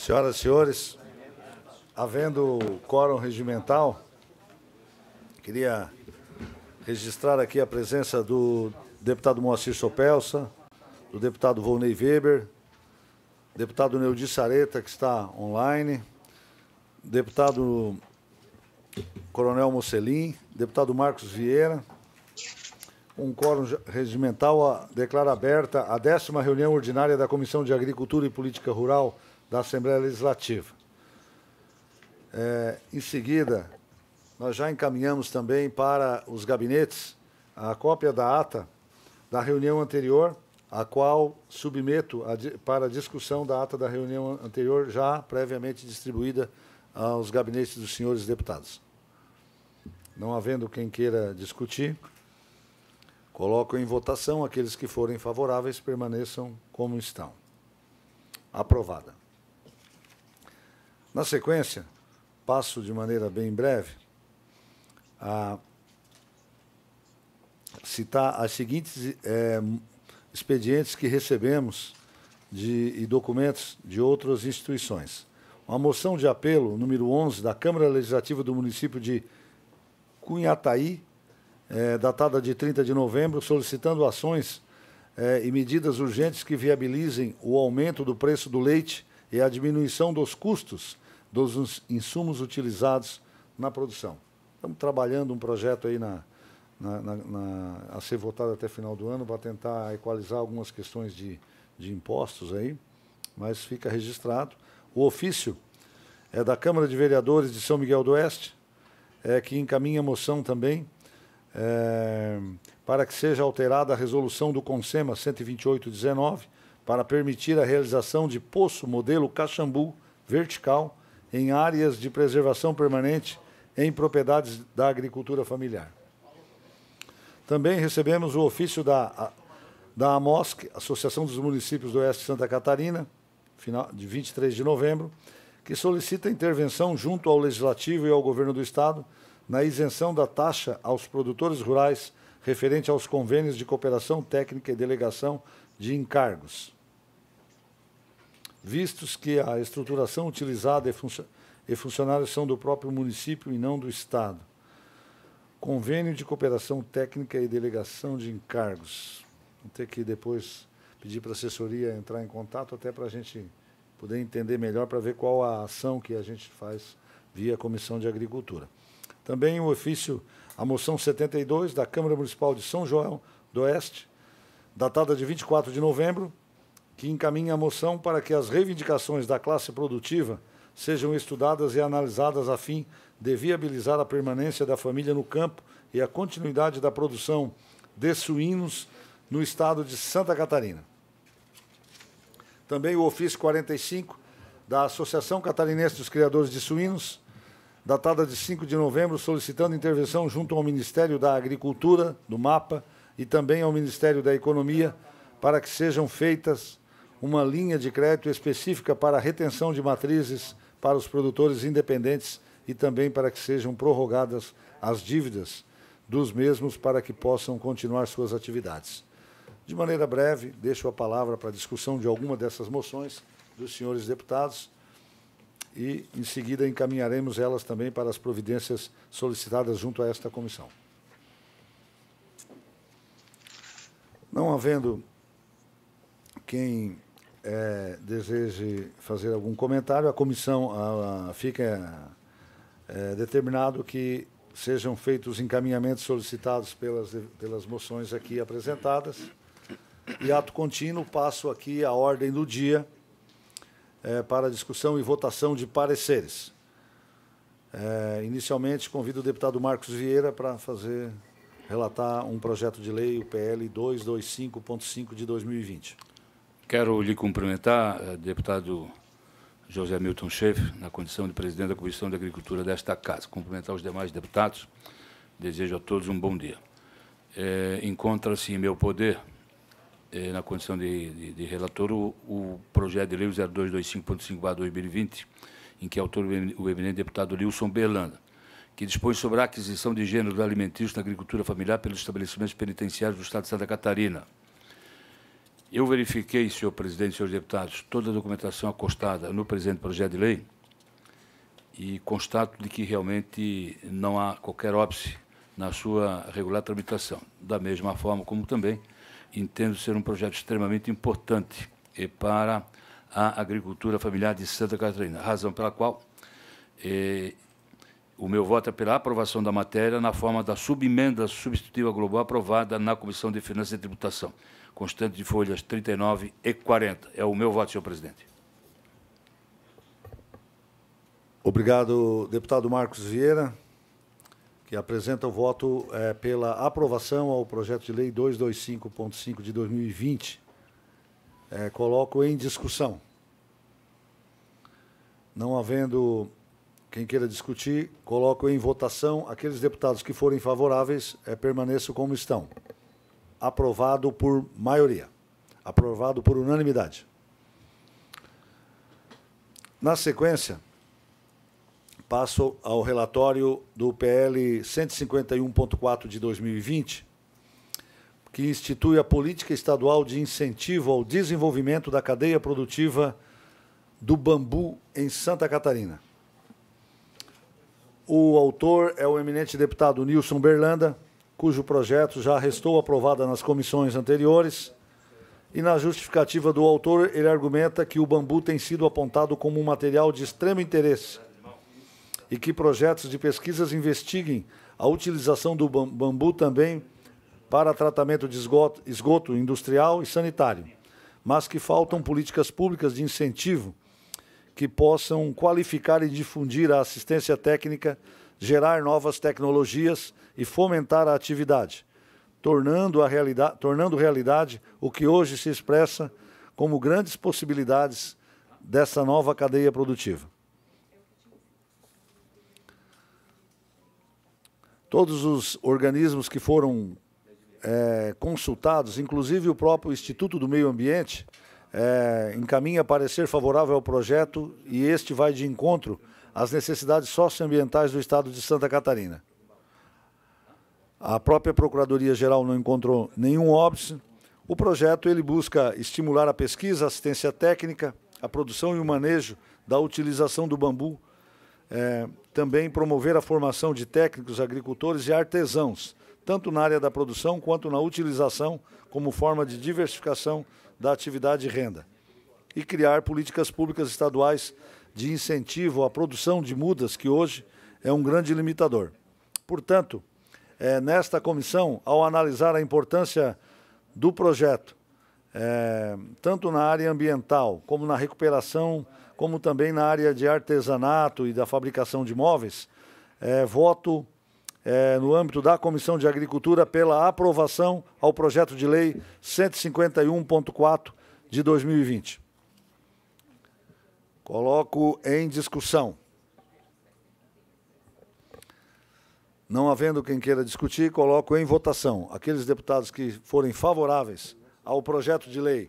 Senhoras e senhores, havendo quórum regimental, queria registrar aqui a presença do deputado Moacir Sopelsa, do deputado Volney Weber, deputado Neudi Sareta, que está online, deputado Coronel Mocelin, deputado Marcos Vieira. Um quórum regimental declara aberta a décima reunião ordinária da Comissão de Agricultura e Política Rural da Assembleia Legislativa. É, em seguida, nós já encaminhamos também para os gabinetes a cópia da ata da reunião anterior, a qual submeto a, para discussão da ata da reunião anterior, já previamente distribuída aos gabinetes dos senhores deputados. Não havendo quem queira discutir, coloco em votação aqueles que forem favoráveis permaneçam como estão. Aprovada. Na sequência, passo de maneira bem breve a citar as seguintes é, expedientes que recebemos de, e documentos de outras instituições. Uma moção de apelo número 11 da Câmara Legislativa do município de Cunhataí, é, datada de 30 de novembro, solicitando ações é, e medidas urgentes que viabilizem o aumento do preço do leite e a diminuição dos custos dos insumos utilizados na produção. Estamos trabalhando um projeto aí na, na, na, na, a ser votado até final do ano para tentar equalizar algumas questões de, de impostos aí, mas fica registrado. O ofício é da Câmara de Vereadores de São Miguel do Oeste, é, que encaminha moção também é, para que seja alterada a resolução do CONSEMA 12819 para permitir a realização de poço modelo Caxambu vertical em áreas de preservação permanente em propriedades da agricultura familiar. Também recebemos o ofício da, da AMOSC, Associação dos Municípios do Oeste de Santa Catarina, de 23 de novembro, que solicita intervenção junto ao Legislativo e ao Governo do Estado na isenção da taxa aos produtores rurais referente aos convênios de cooperação técnica e delegação de encargos vistos que a estruturação utilizada e, funcionários são do próprio município e não do Estado. Convênio de cooperação técnica e delegação de encargos. Vou ter que depois pedir para a assessoria entrar em contato, até para a gente poder entender melhor, para ver qual a ação que a gente faz via Comissão de Agricultura. Também o ofício, a moção 72 da Câmara Municipal de São João do Oeste, datada de 24 de novembro, que encaminha a moção para que as reivindicações da classe produtiva sejam estudadas e analisadas a fim de viabilizar a permanência da família no campo e a continuidade da produção de suínos no estado de Santa Catarina. Também o ofício 45 da Associação Catarinense dos Criadores de Suínos, datada de 5 de novembro, solicitando intervenção junto ao Ministério da Agricultura, do MAPA, e também ao Ministério da Economia, para que sejam feitas uma linha de crédito específica para a retenção de matrizes para os produtores independentes e também para que sejam prorrogadas as dívidas dos mesmos para que possam continuar suas atividades. De maneira breve, deixo a palavra para a discussão de alguma dessas moções dos senhores deputados e, em seguida, encaminharemos elas também para as providências solicitadas junto a esta comissão. Não havendo quem é, deseje fazer algum comentário, a comissão a, a, fica é, determinado que sejam feitos os encaminhamentos solicitados pelas, pelas moções aqui apresentadas. E ato contínuo, passo aqui a ordem do dia é, para discussão e votação de pareceres. É, inicialmente, convido o deputado Marcos Vieira para fazer relatar um projeto de lei, o PL 225.5 de 2020. Quero lhe cumprimentar, eh, deputado José Milton Schaeff, na condição de presidente da Comissão de Agricultura desta Casa. Cumprimentar os demais deputados. Desejo a todos um bom dia. É, Encontra-se em meu poder, é, na condição de, de, de relator, o, o, projeto de lei 0225.5-2020, em que é autor o eminente deputado Wilson Berlanda, que dispõe sobre a aquisição de gêneros alimentícios na agricultura familiar pelos estabelecimentos penitenciários do Estado de Santa Catarina Eu verifiquei, senhor presidente, senhores deputados, toda a documentação acostada no presente projeto de lei e constato de que realmente não há qualquer óbice na sua regular tramitação. Da mesma forma como também entendo ser um projeto extremamente importante para a agricultura familiar de Santa Catarina, razão pela qual eh, o meu voto é pela aprovação da matéria na forma da subemenda substitutiva global aprovada na Comissão de Finanças e Tributação constante de folhas 39 e 40. É o meu voto, senhor presidente. Obrigado, deputado Marcos Vieira, que apresenta o voto é, pela aprovação ao projeto de lei 225.5 de 2020. É, coloco em discussão. Não havendo quem queira discutir, coloco em votação aqueles deputados que forem favoráveis, é, permaneçam como estão aprovado por maioria, aprovado por unanimidade. Na sequência, passo ao relatório do PL 151.4 de 2020, que institui a política estadual de incentivo ao desenvolvimento da cadeia produtiva do bambu em Santa Catarina. O autor é o eminente deputado Nilson Berlanda, cujo projeto já restou aprovado nas comissões anteriores. E na justificativa do autor, ele argumenta que o bambu tem sido apontado como um material de extremo interesse e que projetos de pesquisas investiguem a utilização do bambu também para tratamento de esgoto, esgoto industrial e sanitário, mas que faltam políticas públicas de incentivo que possam qualificar e difundir a assistência técnica gerar novas tecnologias e fomentar a atividade, tornando, a realidade, tornando realidade o que hoje se expressa como grandes possibilidades dessa nova cadeia produtiva. Todos os organismos que foram é, consultados, inclusive o próprio Instituto do Meio Ambiente, é, encaminha parecer favorável ao projeto e este vai de encontro as necessidades socioambientais do Estado de Santa Catarina. A própria Procuradoria-Geral não encontrou nenhum óbice. O projeto ele busca estimular a pesquisa, a assistência técnica, a produção e o manejo da utilização do bambu, é, também promover a formação de técnicos, agricultores e artesãos, tanto na área da produção quanto na utilização como forma de diversificação da atividade e renda, e criar políticas públicas estaduais de incentivo à produção de mudas, que hoje é um grande limitador. Portanto, é, nesta comissão, ao analisar a importância do projeto, é, tanto na área ambiental, como na recuperação, como também na área de artesanato e da fabricação de móveis, é, voto é, no âmbito da Comissão de Agricultura pela aprovação ao projeto de lei 151.4 de 2020. Coloco em discussão. Não havendo quem queira discutir, coloco em votação. Aqueles deputados que forem favoráveis ao projeto de lei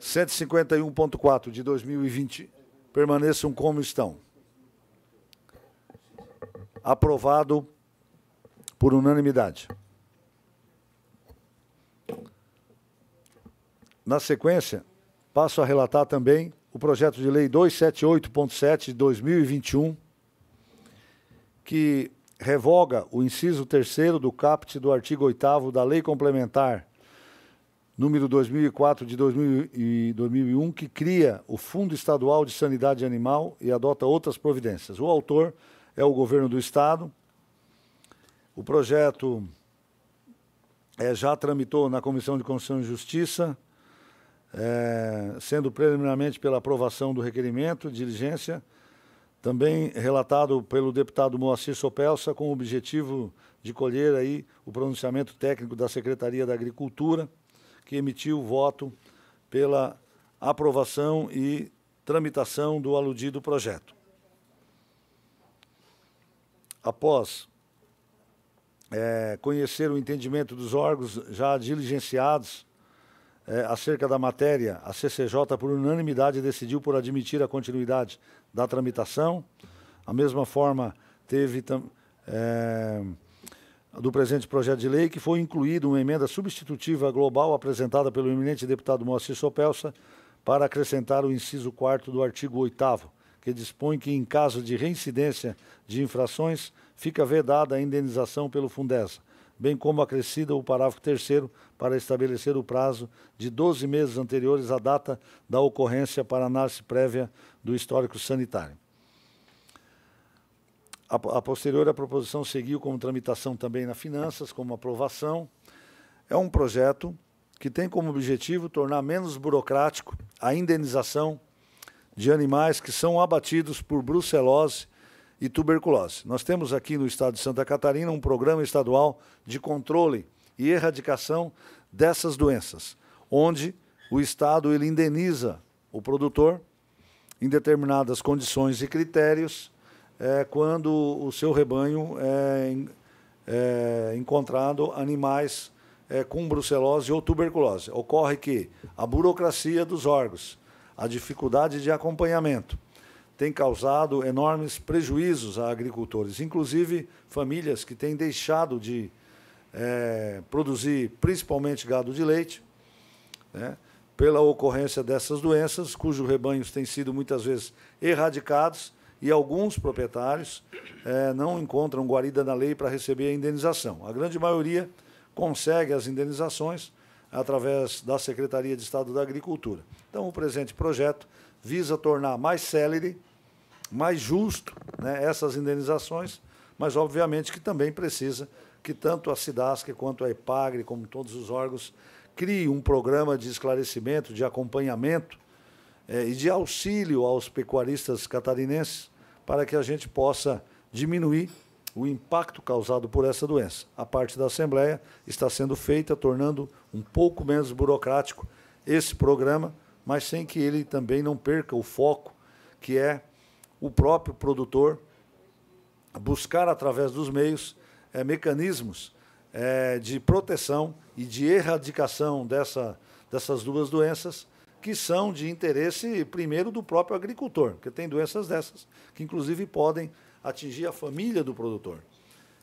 151.4 de 2020 permaneçam como estão. Aprovado por unanimidade. Na sequência, passo a relatar também o projeto de lei 278.7 de 2021, que revoga o inciso 3 do caput do artigo 8 da Lei Complementar número 2004 de 2001, que cria o Fundo Estadual de Sanidade Animal e adota outras providências. O autor é o governo do Estado. O projeto é, já tramitou na Comissão de Constituição e Justiça, é, sendo preliminarmente pela aprovação do requerimento diligência, também relatado pelo deputado Moacir Sopelsa, com o objetivo de colher aí o pronunciamento técnico da Secretaria da Agricultura, que emitiu o voto pela aprovação e tramitação do aludido projeto. Após é, conhecer o entendimento dos órgãos já diligenciados é, acerca da matéria, a CCJ, por unanimidade, decidiu por admitir a continuidade da tramitação. A mesma forma, teve é, do presente projeto de lei, que foi incluído uma emenda substitutiva global apresentada pelo eminente deputado Moacir Sopelsa para acrescentar o inciso 4 do artigo 8 que dispõe que, em caso de reincidência de infrações, fica vedada a indenização pelo Fundesa, bem como acrescida o parágrafo 3 para estabelecer o prazo de 12 meses anteriores à data da ocorrência para análise prévia do histórico sanitário. A, a posterior, a proposição seguiu como tramitação também na Finanças, como aprovação. É um projeto que tem como objetivo tornar menos burocrático a indenização de animais que são abatidos por brucelose e tuberculose. Nós temos aqui no estado de Santa Catarina um programa estadual de controle e erradicação dessas doenças, onde o estado ele indeniza o produtor em determinadas condições e critérios é, quando o seu rebanho é, é encontrado animais é, com brucelose ou tuberculose. Ocorre que a burocracia dos órgãos, a dificuldade de acompanhamento, tem causado enormes prejuízos a agricultores, inclusive famílias que têm deixado de é, produzir principalmente gado de leite, né, pela ocorrência dessas doenças, cujos rebanhos têm sido muitas vezes erradicados e alguns proprietários é, não encontram guarida na lei para receber a indenização. A grande maioria consegue as indenizações através da Secretaria de Estado da Agricultura. Então, o presente projeto visa tornar mais célere, mais justo né, essas indenizações, mas obviamente que também precisa que tanto a SIDASC quanto a EPAGRE, como todos os órgãos, criem um programa de esclarecimento, de acompanhamento é, e de auxílio aos pecuaristas catarinenses para que a gente possa diminuir o impacto causado por essa doença. A parte da Assembleia está sendo feita, tornando um pouco menos burocrático esse programa, mas sem que ele também não perca o foco, que é o próprio produtor buscar, através dos meios, é, mecanismos é, de proteção e de erradicação dessa, dessas duas doenças que são de interesse, primeiro, do próprio agricultor, porque tem doenças dessas, que inclusive podem atingir a família do produtor.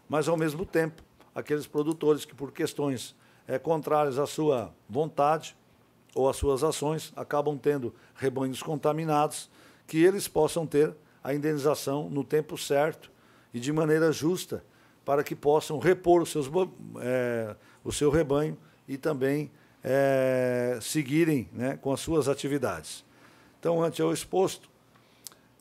Mas, ao mesmo tempo, aqueles produtores que, por questões é, contrárias à sua vontade ou às suas ações, acabam tendo rebanhos contaminados, que eles possam ter a indenização no tempo certo e de maneira justa, para que possam repor os seus, é, o seu rebanho e também é, seguirem né, com as suas atividades. Então, ante o exposto,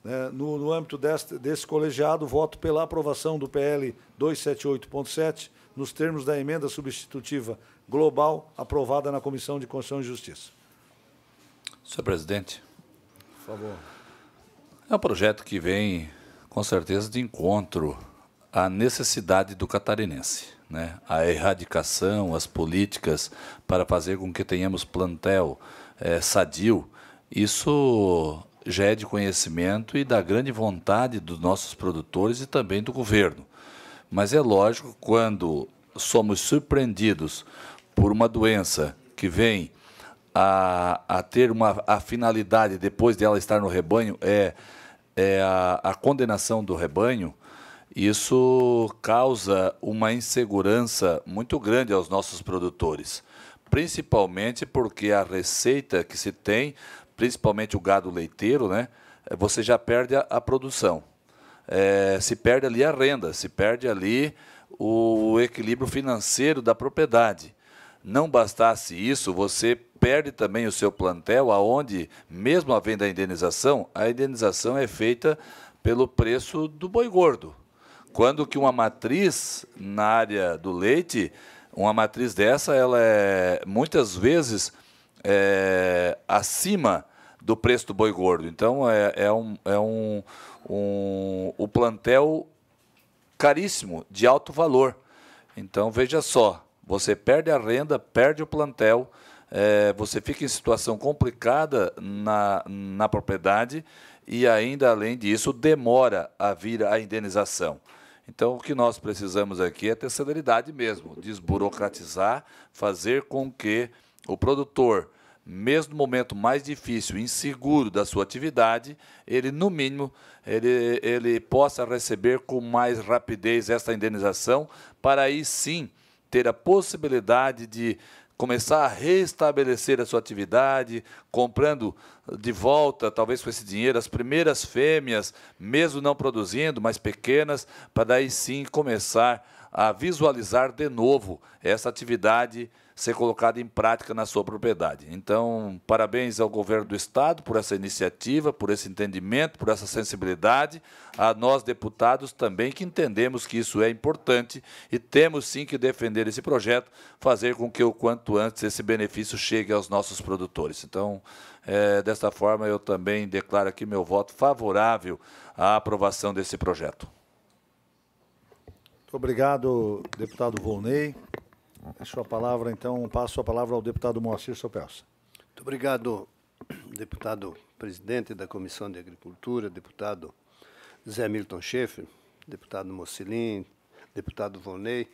né, no, no, âmbito deste, desse colegiado, voto pela aprovação do PL 278.7, nos termos da emenda substitutiva global aprovada na Comissão de Constituição e Justiça. Senhor presidente. Por favor. É um projeto que vem, com certeza, de encontro à necessidade do catarinense né? a erradicação, as políticas para fazer com que tenhamos plantel é, sadio, isso já é de conhecimento e da grande vontade dos nossos produtores e também do governo. Mas é lógico, quando somos surpreendidos por uma doença que vem a, a ter uma a finalidade, depois dela estar no rebanho, é, é a, a condenação do rebanho, isso causa uma insegurança muito grande aos nossos produtores, principalmente porque a receita que se tem, principalmente o gado leiteiro, né, você já perde a, a produção. É, se perde ali a renda, se perde ali o equilíbrio financeiro da propriedade. Não bastasse isso, você perde também o seu plantel, aonde, mesmo havendo a indenização, a indenização é feita pelo preço do boi gordo. Quando que uma matriz na área do leite, uma matriz dessa, ela é muitas vezes é, acima do preço do boi gordo. Então é, é, um, é um, um, o plantel caríssimo, de alto valor. Então veja só, você perde a renda, perde o plantel, é, você fica em situação complicada na, na propriedade e ainda além disso demora a vir a indenização. Então, o que nós precisamos aqui é ter celeridade mesmo, desburocratizar, fazer com que o produtor mesmo no momento mais difícil, inseguro da sua atividade, ele, no mínimo, ele, ele possa receber com mais rapidez essa indenização, para aí sim ter a possibilidade de começar a restabelecer a sua atividade, comprando de volta, talvez com esse dinheiro, as primeiras fêmeas, mesmo não produzindo, mas pequenas, para daí sim começar a visualizar de novo essa atividade ser colocada em prática na sua propriedade. Então, parabéns ao governo do Estado por essa iniciativa, por esse entendimento, por essa sensibilidade, a nós deputados também que entendemos que isso é importante e temos sim que defender esse projeto, fazer com que o quanto antes esse benefício chegue aos nossos produtores. Então, é, desta forma, eu também declaro aqui meu voto favorável à aprovação desse projeto. Muito obrigado, deputado Volney. A sua palavra, então, passo a palavra ao deputado Moacir Sopelsa. Muito obrigado, deputado presidente da Comissão de Agricultura, deputado Zé Milton Schaefer, deputado Mocilin, deputado Vonei.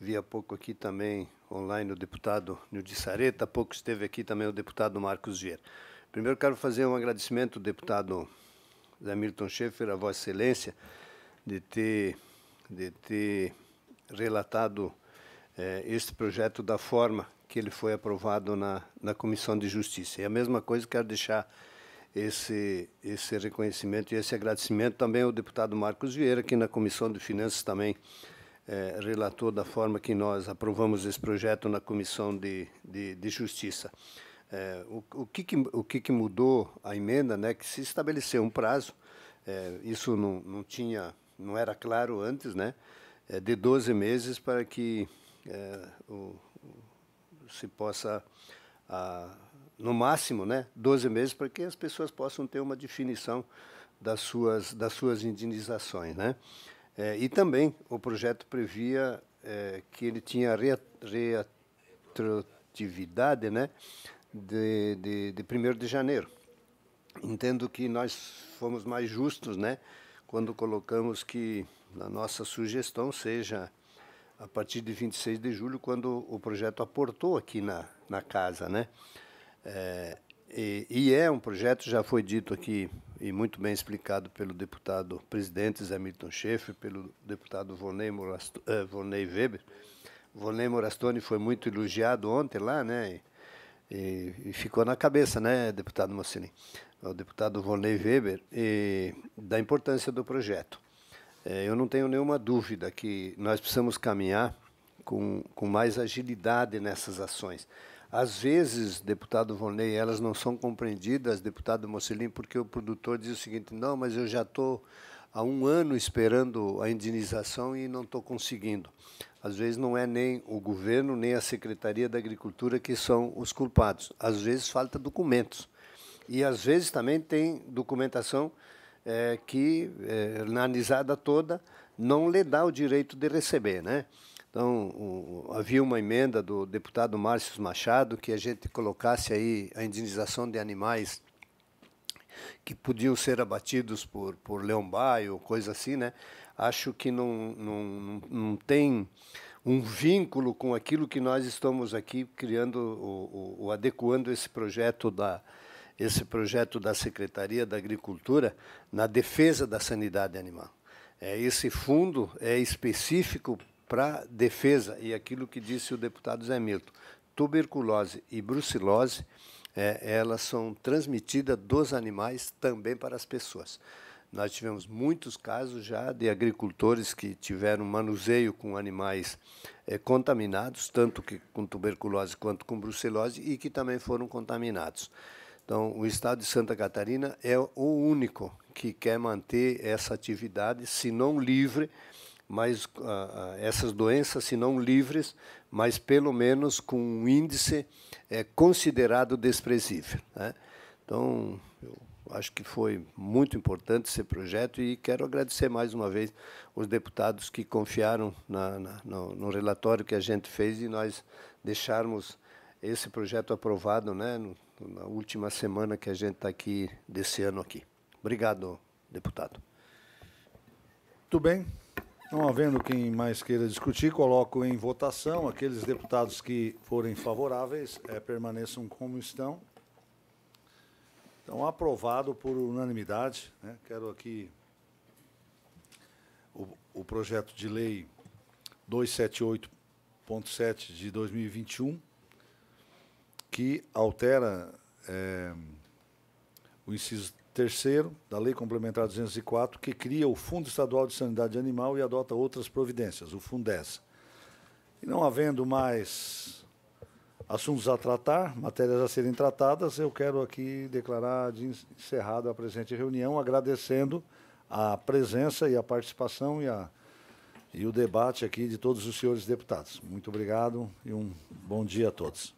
Vi há pouco aqui também online o deputado Nilde Sareta, há pouco esteve aqui também o deputado Marcos Vieira. Primeiro quero fazer um agradecimento ao deputado Zé Milton Schaefer, a Vossa Excelência, de ter, de ter relatado é, este projeto da forma que ele foi aprovado na, na Comissão de Justiça. E a mesma coisa quero deixar esse, esse reconhecimento e esse agradecimento também ao deputado Marcos Vieira, que na Comissão de Finanças também é, relatou da forma que nós aprovamos esse projeto na Comissão de, de, de Justiça. É, o, o, que, que, o que, que mudou a emenda, né, que se estabeleceu um prazo, é, isso não, não tinha, não era claro antes, né, é, de 12 meses para que é, o, se possa, a, no máximo, né, 12 meses, para que as pessoas possam ter uma definição das suas, das suas indenizações. Né? É, e também o projeto previa é, que ele tinha retroatividade né, de, de, de 1 de janeiro. Entendo que nós fomos mais justos né, quando colocamos que a nossa sugestão seja a partir de 26 de julho, quando o projeto aportou aqui na, na casa. Né? É, e, e, é um projeto, já foi dito aqui e muito bem explicado pelo deputado presidente Zé Milton Schaefer, pelo deputado Vonei, Morasto, uh, Vonei Weber. Vonei Morastoni foi muito elogiado ontem lá, né? E, e, ficou na cabeça, né, deputado Mocelin, o deputado Vonei Weber, e, da importância do projeto. É, eu não tenho nenhuma dúvida que nós precisamos caminhar com, com mais agilidade nessas ações. Às vezes, deputado Vonei, elas não são compreendidas, deputado Mocelin, porque o produtor diz o seguinte: não, mas eu já estou há um ano esperando a indenização e não estou conseguindo. Às vezes não é nem o governo, nem a Secretaria da Agricultura que são os culpados. Às vezes falta documentos. E às vezes também tem documentação é, que, é, analisada toda, não lhe dá o direito de receber. Né? Então, havia uma emenda do deputado Márcio Machado que a gente colocasse aí a indenização de animais que podiam ser abatidos por, por ou coisa assim, né? Acho que não, não, não tem um vínculo com aquilo que nós estamos aqui criando, o adequando esse projeto da, esse projeto da Secretaria da Agricultura na defesa da sanidade animal. É, esse fundo é específico para defesa, e aquilo que disse o deputado Zé Milton, tuberculose e brucelose, é, elas são transmitidas dos animais também para as pessoas. Nós tivemos muitos casos já de agricultores que tiveram manuseio com animais é, contaminados, tanto que com tuberculose quanto com brucelose, e que também foram contaminados. Então, o estado de Santa Catarina é o único que quer manter essa atividade, se não livre, mas uh, essas doenças, se não livres, mas pelo menos com um índice é, considerado desprezível. Né? Então, eu acho que foi muito importante esse projeto e quero agradecer mais uma vez os deputados que confiaram na, na, no, no, relatório que a gente fez e nós deixarmos esse projeto aprovado né, no, na última semana que a gente está aqui, desse ano aqui. Obrigado, deputado. Muito bem. Não havendo quem mais queira discutir, coloco em votação. Aqueles deputados que forem favoráveis é, permaneçam como estão. Então, aprovado por unanimidade. Né? Quero aqui o, o projeto de lei 278.7 de 2021, que altera é, o inciso terceiro da Lei Complementar 204, que cria o Fundo Estadual de Sanidade Animal e adota outras providências, o Fundes. E não havendo mais assuntos a tratar, matérias a serem tratadas, eu quero aqui declarar de encerrada a presente reunião, agradecendo a presença e a participação e, a, e o debate aqui de todos os senhores deputados. Muito obrigado e um bom dia a todos.